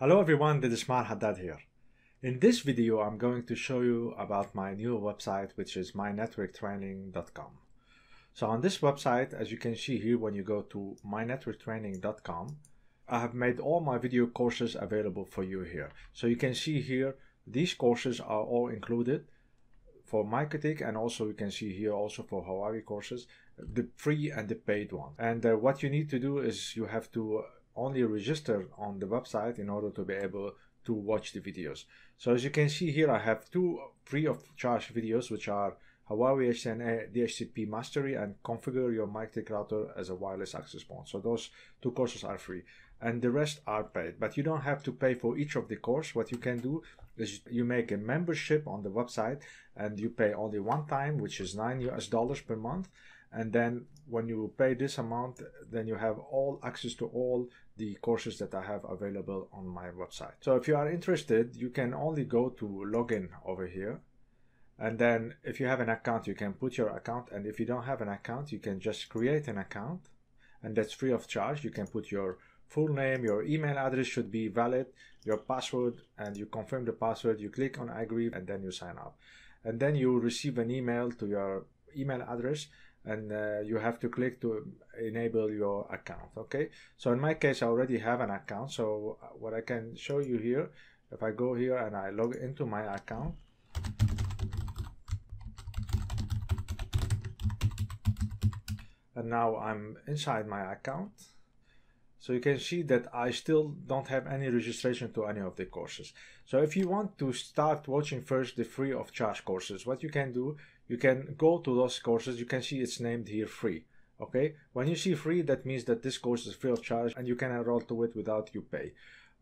Hello everyone, this is Maher Haddad here. In this video, I'm going to show you about my new website, which is mynetworktraining.com. So on this website, as you can see here, when you go to mynetworktraining.com, I have made all my video courses available for you here. So you can see here, these courses are all included for MikroTik and also you can see here also for Huawei courses, the free and the paid one. And uh, what you need to do is you have to only register on the website in order to be able to watch the videos. So as you can see here, I have two free of charge videos, which are Huawei HCNA DHCP Mastery and Configure Your MikroTik Router as a Wireless Access Point. So those two courses are free and the rest are paid. But you don't have to pay for each of the course. What you can do is you make a membership on the website and you pay only one time, which is nine US dollars per month. And then when you pay this amount, then you have all access to all the courses that I have available on my website. So if you are interested, you can only go to login over here. And then if you have an account, you can put your account. And if you don't have an account, you can just create an account and that's free of charge. You can put your full name, your email address should be valid, your password, and you confirm the password. You click on agree and then you sign up. And then you receive an email to your email address and uh, you have to click to enable your account okay? So in my case i already have an account. So uh, what i can show you here if i go here and i log into my account and now i'm inside my account. So you can see that I still don't have any registration to any of the courses. So if you want to start watching first the free of charge courses, what you can do, you can go to those courses. You can see it's named here free. Okay. When you see free, that means that this course is free of charge and you can enroll to it without you pay.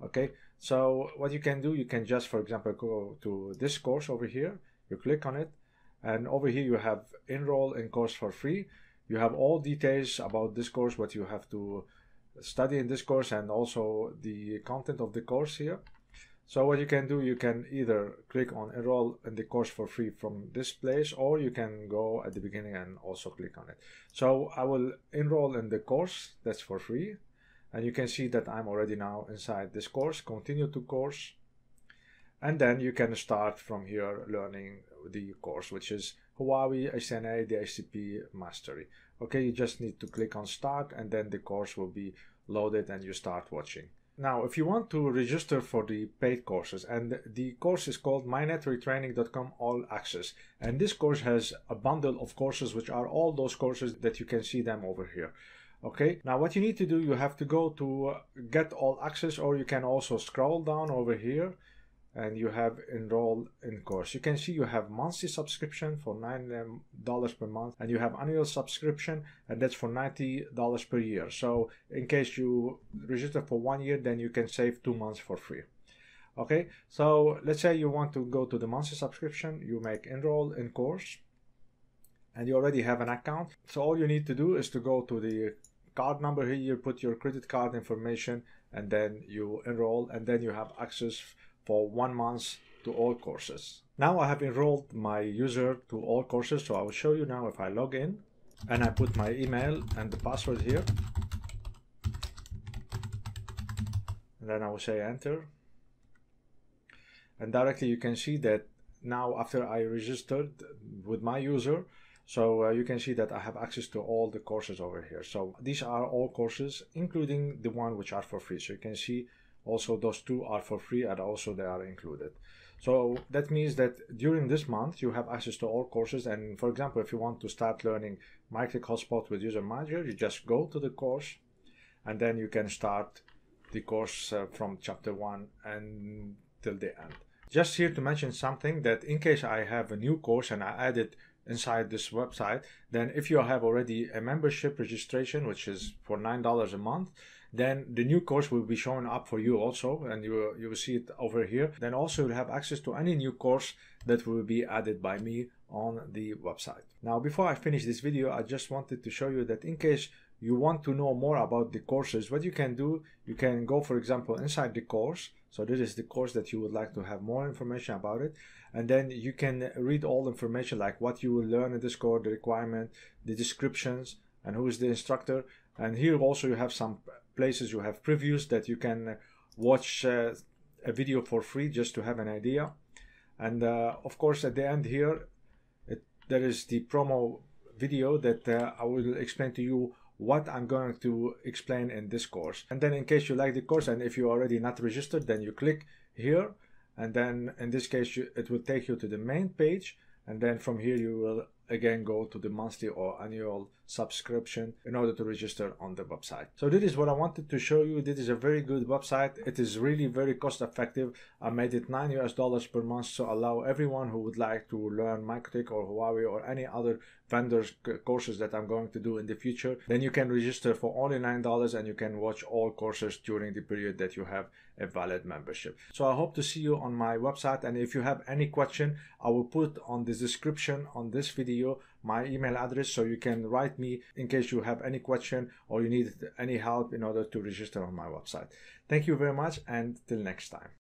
Okay. So what you can do, you can just, for example, go to this course over here. You click on it and over here you have enroll in course for free. You have all details about this course, what you have to study in this course and also the content of the course here. So what you can do, you can either click on enroll in the course for free from this place, or you can go at the beginning and also click on it. So I will enroll in the course that's for free. And you can see that I'm already now inside this course, continue to course. And then you can start from here learning the course, which is Huawei HCNA DHCP Mastery. Okay, you just need to click on start and then the course will be loaded and you start watching. Now, if you want to register for the paid courses, and the course is called mynetworktraining.com All Access, and this course has a bundle of courses, which are all those courses that you can see them over here. Okay, now what you need to do, you have to go to uh, get all access, or you can also scroll down over here and you have enroll in course. You can see you have monthly subscription for $9 um, per month and you have annual subscription and that's for $90 per year. So in case you register for one year, then you can save two months for free. Okay, so let's say you want to go to the monthly subscription, you make enroll in course and you already have an account. So all you need to do is to go to the card number here, you put your credit card information and then you enroll and then you have access for one month to all courses. Now I have enrolled my user to all courses, so I will show you now if I log in and I put my email and the password here. And then I will say enter. And directly you can see that now after I registered with my user, so uh, you can see that I have access to all the courses over here. So these are all courses, including the one which are for free. So you can see also those two are for free and also they are included. So that means that during this month you have access to all courses. And for example if you want to start learning MikroTik hotspot with user manager you just go to the course and then you can start the course uh, from chapter 1 and till the end. Just here to mention something that in case i have a new course and i add it inside this website then if you have already a membership registration which is for nine dollars a month then the new course will be showing up for you also and you, you will see it over here. Then also you'll have access to any new course that will be added by me on the website. Now before i finish this video i just wanted to show you that in case you want to know more about the courses what you can do you can go for example inside the course. So this is the course that you would like to have more information about it. And then you can read all information like what you will learn in this course the requirement the descriptions and who is the instructor. And here also you have some places you have previews that you can watch uh, a video for free just to have an idea. And uh, of course, at the end here, it, there is the promo video that uh, I will explain to you what I'm going to explain in this course. And then in case you like the course and if you're already not registered, then you click here. And then in this case, you, it will take you to the main page. And then from here, you will again go to the monthly or annual subscription in order to register on the website. So this is what I wanted to show you. This is a very good website. It is really very cost effective. I made it 9 US dollars per month to allow everyone who would like to learn MikroTik or Huawei or any other vendors courses that I'm going to do in the future. Then you can register for only $9 and you can watch all courses during the period that you have a valid membership. So I hope to see you on my website and if you have any question, I will put on the description on this video my email address so you can write me in case you have any question or you need any help in order to register on my website. Thank you very much and till next time.